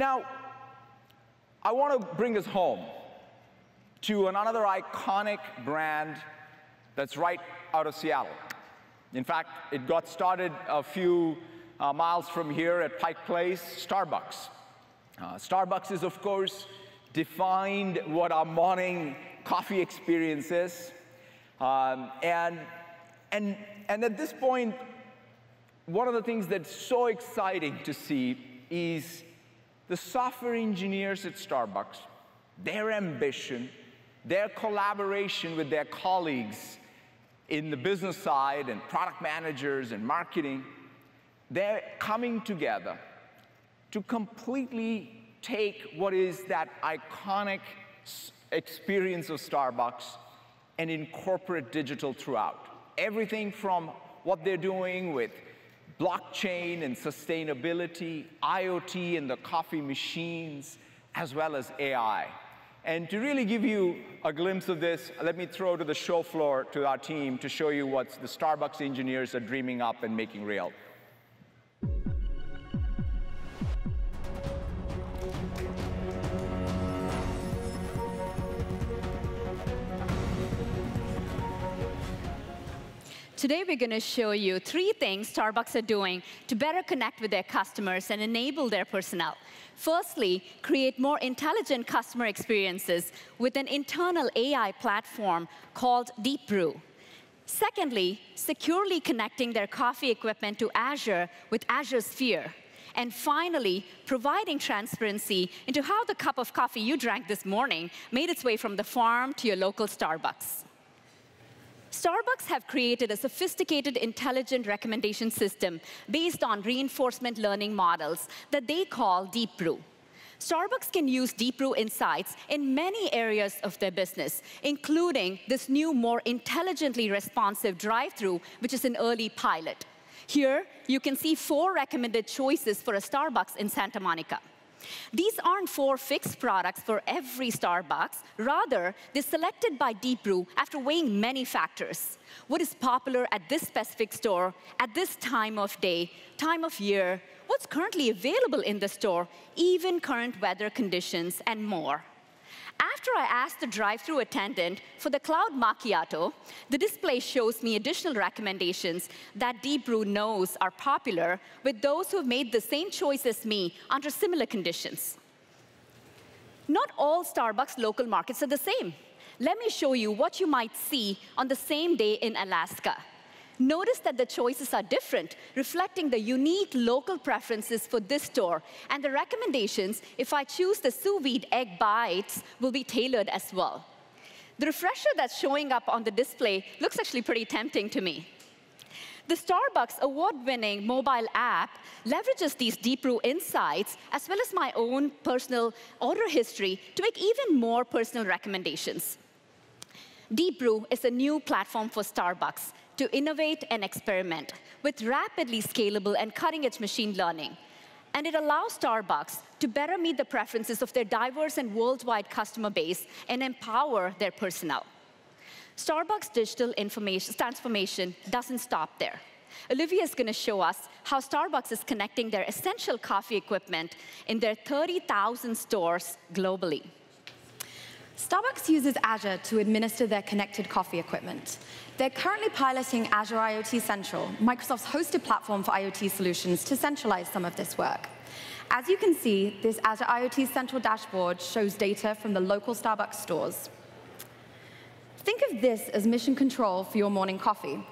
Now, I want to bring us home to another iconic brand that's right out of Seattle. In fact, it got started a few uh, miles from here at Pike Place, Starbucks. Uh, Starbucks is, of course, defined what our morning coffee experience is. Um, and, and, and at this point, one of the things that's so exciting to see is the software engineers at Starbucks, their ambition, their collaboration with their colleagues in the business side and product managers and marketing, they're coming together to completely take what is that iconic experience of Starbucks and incorporate digital throughout. Everything from what they're doing with blockchain and sustainability, IoT and the coffee machines, as well as AI. And to really give you a glimpse of this, let me throw to the show floor to our team to show you what the Starbucks engineers are dreaming up and making real. Today, we're going to show you three things Starbucks are doing to better connect with their customers and enable their personnel. Firstly, create more intelligent customer experiences with an internal AI platform called Deep Brew. Secondly, securely connecting their coffee equipment to Azure with Azure Sphere. And finally, providing transparency into how the cup of coffee you drank this morning made its way from the farm to your local Starbucks. Starbucks have created a sophisticated intelligent recommendation system based on reinforcement learning models that they call Deep Brew. Starbucks can use Deep Brew insights in many areas of their business, including this new, more intelligently responsive drive-through, which is an early pilot. Here, you can see four recommended choices for a Starbucks in Santa Monica. These aren't four fixed products for every Starbucks. Rather, they're selected by Deep Brew after weighing many factors. What is popular at this specific store, at this time of day, time of year, what's currently available in the store, even current weather conditions, and more. After I asked the drive-through attendant for the cloud macchiato, the display shows me additional recommendations that Deep Brew knows are popular with those who have made the same choice as me under similar conditions. Not all Starbucks local markets are the same. Let me show you what you might see on the same day in Alaska. Notice that the choices are different, reflecting the unique local preferences for this store. And the recommendations, if I choose the sous vide egg bites, will be tailored as well. The refresher that's showing up on the display looks actually pretty tempting to me. The Starbucks award-winning mobile app leverages these Deep Brew insights, as well as my own personal order history, to make even more personal recommendations. Deep Brew is a new platform for Starbucks to innovate and experiment with rapidly scalable and cutting-edge machine learning. And it allows Starbucks to better meet the preferences of their diverse and worldwide customer base and empower their personnel. Starbucks' digital information transformation doesn't stop there. Olivia is going to show us how Starbucks is connecting their essential coffee equipment in their 30,000 stores globally. Starbucks uses Azure to administer their connected coffee equipment. They're currently piloting Azure IoT Central, Microsoft's hosted platform for IoT solutions, to centralize some of this work. As you can see, this Azure IoT Central dashboard shows data from the local Starbucks stores. Think of this as mission control for your morning coffee.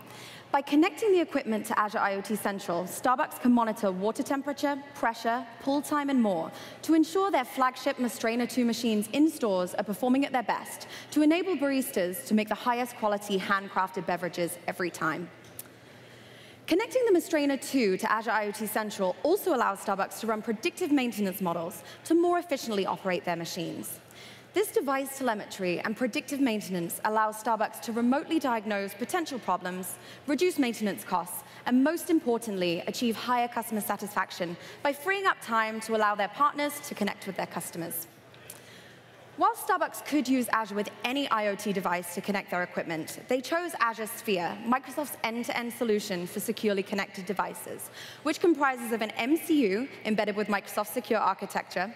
By connecting the equipment to Azure IoT Central, Starbucks can monitor water temperature, pressure, pull time, and more to ensure their flagship Mastrena 2 machines in stores are performing at their best to enable baristas to make the highest quality handcrafted beverages every time. Connecting the Mastrena 2 to Azure IoT Central also allows Starbucks to run predictive maintenance models to more efficiently operate their machines. This device telemetry and predictive maintenance allows Starbucks to remotely diagnose potential problems, reduce maintenance costs, and most importantly, achieve higher customer satisfaction by freeing up time to allow their partners to connect with their customers. While Starbucks could use Azure with any IoT device to connect their equipment, they chose Azure Sphere, Microsoft's end-to-end solution for securely connected devices, which comprises of an MCU embedded with Microsoft Secure Architecture,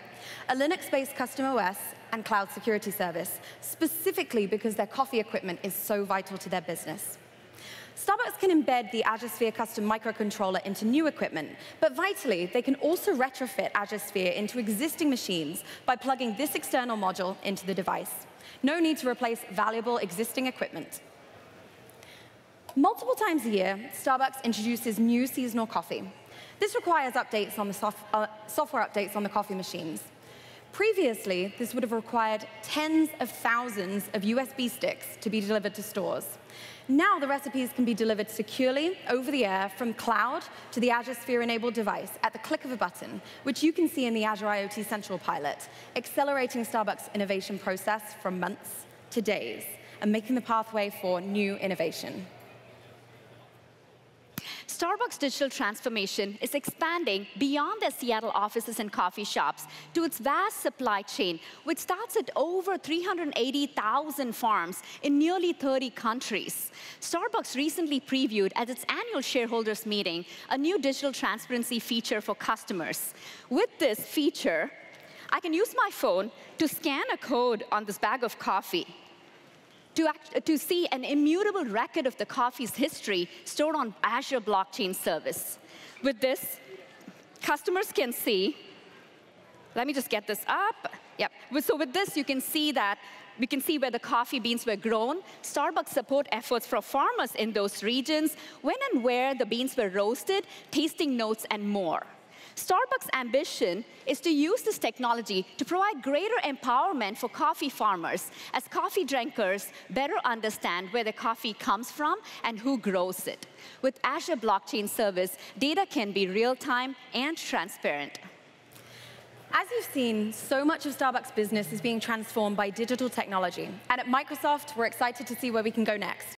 a Linux-based custom OS, and cloud security service, specifically because their coffee equipment is so vital to their business. Starbucks can embed the Azure Sphere custom microcontroller into new equipment, but vitally, they can also retrofit Azure Sphere into existing machines by plugging this external module into the device. No need to replace valuable existing equipment. Multiple times a year, Starbucks introduces new seasonal coffee. This requires updates on the soft, uh, software updates on the coffee machines. Previously, this would have required tens of thousands of USB sticks to be delivered to stores. Now the recipes can be delivered securely over the air from cloud to the Azure Sphere-enabled device at the click of a button, which you can see in the Azure IoT Central pilot, accelerating Starbucks' innovation process from months to days and making the pathway for new innovation. Starbucks' digital transformation is expanding beyond their Seattle offices and coffee shops to its vast supply chain, which starts at over 380,000 farms in nearly 30 countries. Starbucks recently previewed at its annual shareholders meeting a new digital transparency feature for customers. With this feature, I can use my phone to scan a code on this bag of coffee to, act, to see an immutable record of the coffee's history stored on Azure Blockchain Service. With this, customers can see, let me just get this up. Yep. So with this, you can see that we can see where the coffee beans were grown, Starbucks support efforts for farmers in those regions, when and where the beans were roasted, tasting notes, and more. Starbucks' ambition is to use this technology to provide greater empowerment for coffee farmers as coffee drinkers better understand where the coffee comes from and who grows it. With Azure Blockchain Service, data can be real-time and transparent. As you've seen, so much of Starbucks business is being transformed by digital technology. And at Microsoft, we're excited to see where we can go next.